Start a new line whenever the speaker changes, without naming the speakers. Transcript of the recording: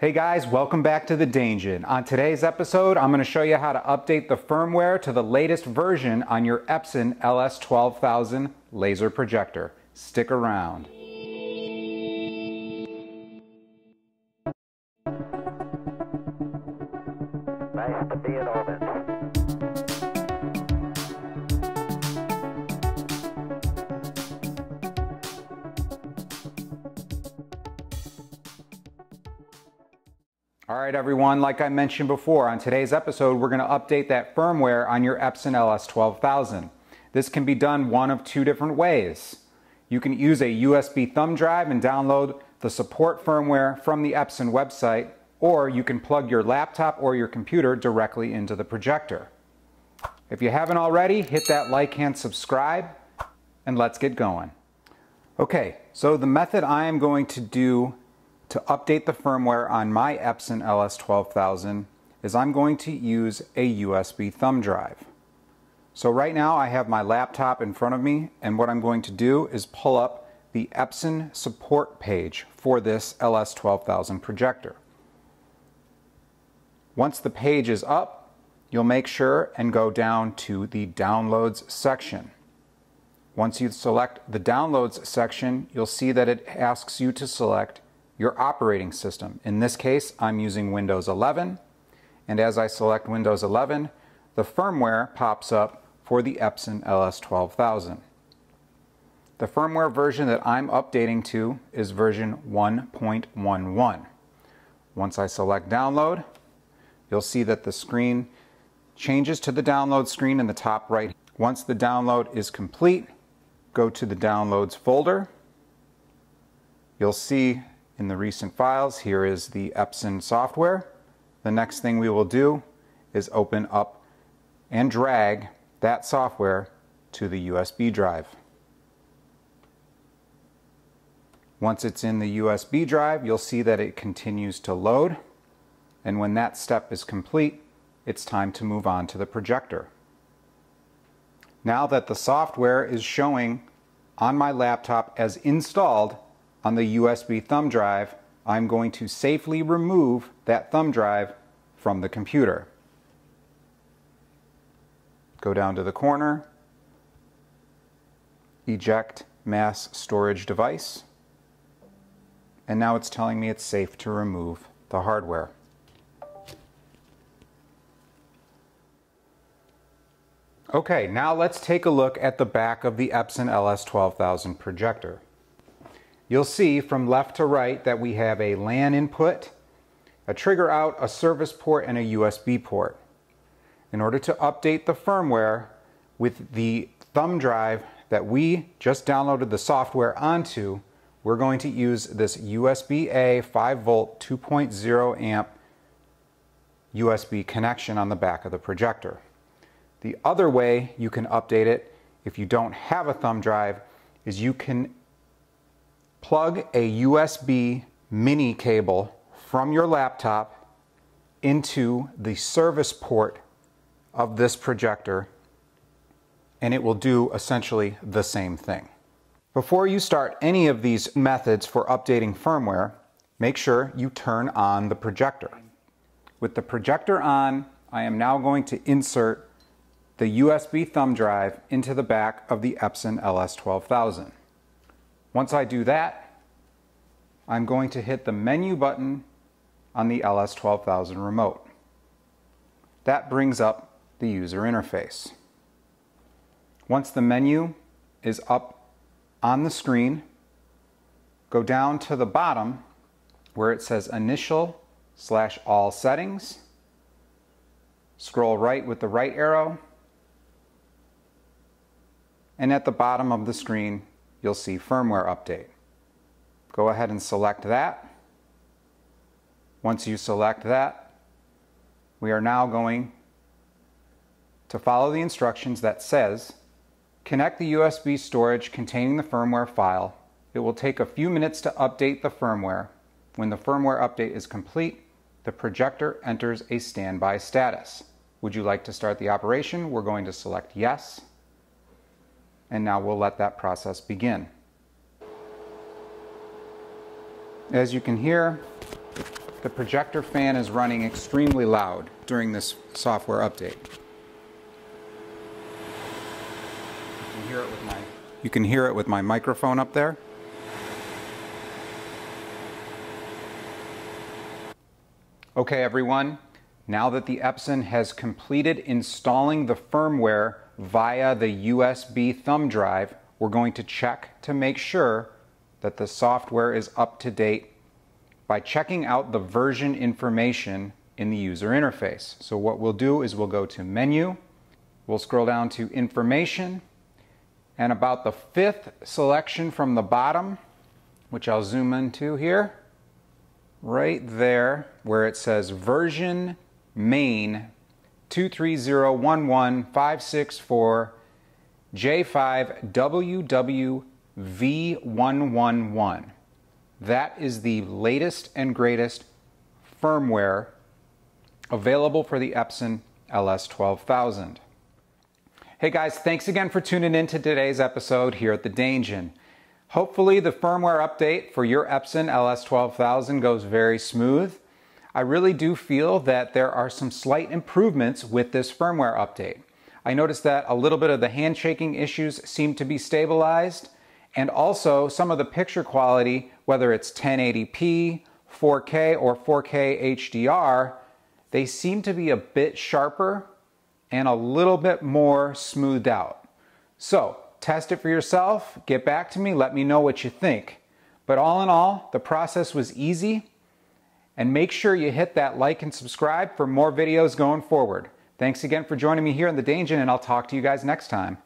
Hey guys, welcome back to the Daingeon. On today's episode, I'm going to show you how to update the firmware to the latest version on your Epson LS12000 laser projector. Stick around. All right, everyone, like I mentioned before, on today's episode, we're going to update that firmware on your Epson LS12000. This can be done one of two different ways. You can use a USB thumb drive and download the support firmware from the Epson website, or you can plug your laptop or your computer directly into the projector. If you haven't already, hit that like and subscribe, and let's get going. Okay, so the method I am going to do to update the firmware on my Epson LS12000 is I'm going to use a USB thumb drive. So right now I have my laptop in front of me and what I'm going to do is pull up the Epson support page for this LS12000 projector. Once the page is up, you'll make sure and go down to the downloads section. Once you select the downloads section, you'll see that it asks you to select your operating system. In this case, I'm using Windows 11, and as I select Windows 11, the firmware pops up for the Epson LS12000. The firmware version that I'm updating to is version 1.11. Once I select download, you'll see that the screen changes to the download screen in the top right. Once the download is complete, go to the downloads folder. You'll see in the recent files, here is the Epson software. The next thing we will do is open up and drag that software to the USB drive. Once it's in the USB drive, you'll see that it continues to load. And when that step is complete, it's time to move on to the projector. Now that the software is showing on my laptop as installed on the USB thumb drive, I'm going to safely remove that thumb drive from the computer. Go down to the corner, eject mass storage device, and now it's telling me it's safe to remove the hardware. Okay, now let's take a look at the back of the Epson LS12000 projector. You'll see from left to right that we have a LAN input, a trigger out, a service port, and a USB port. In order to update the firmware with the thumb drive that we just downloaded the software onto, we're going to use this USB-A 5 volt 2.0 amp USB connection on the back of the projector. The other way you can update it if you don't have a thumb drive is you can plug a USB mini cable from your laptop into the service port of this projector and it will do essentially the same thing. Before you start any of these methods for updating firmware, make sure you turn on the projector. With the projector on, I am now going to insert the USB thumb drive into the back of the Epson LS12000. Once I do that, I'm going to hit the menu button on the LS12000 remote. That brings up the user interface. Once the menu is up on the screen, go down to the bottom where it says initial slash all settings. Scroll right with the right arrow. And at the bottom of the screen, you'll see firmware update. Go ahead and select that. Once you select that, we are now going to follow the instructions that says connect the USB storage containing the firmware file. It will take a few minutes to update the firmware. When the firmware update is complete, the projector enters a standby status. Would you like to start the operation? We're going to select yes and now we'll let that process begin. As you can hear, the projector fan is running extremely loud during this software update. You can hear it with my, you can hear it with my microphone up there. Okay everyone, now that the Epson has completed installing the firmware via the USB thumb drive, we're going to check to make sure that the software is up to date by checking out the version information in the user interface. So what we'll do is we'll go to Menu, we'll scroll down to Information, and about the fifth selection from the bottom, which I'll zoom into here, right there where it says Version Main 2301156 J5WWV111. That is the latest and greatest firmware available for the Epson LS12000. Hey guys, thanks again for tuning in to today's episode here at the Daingeon. Hopefully the firmware update for your Epson LS12000 goes very smooth. I really do feel that there are some slight improvements with this firmware update. I noticed that a little bit of the handshaking issues seem to be stabilized and also some of the picture quality, whether it's 1080p, 4K, or 4K HDR, they seem to be a bit sharper and a little bit more smoothed out. So test it for yourself, get back to me, let me know what you think. But all in all, the process was easy and make sure you hit that like and subscribe for more videos going forward. Thanks again for joining me here in the Daingeon and I'll talk to you guys next time.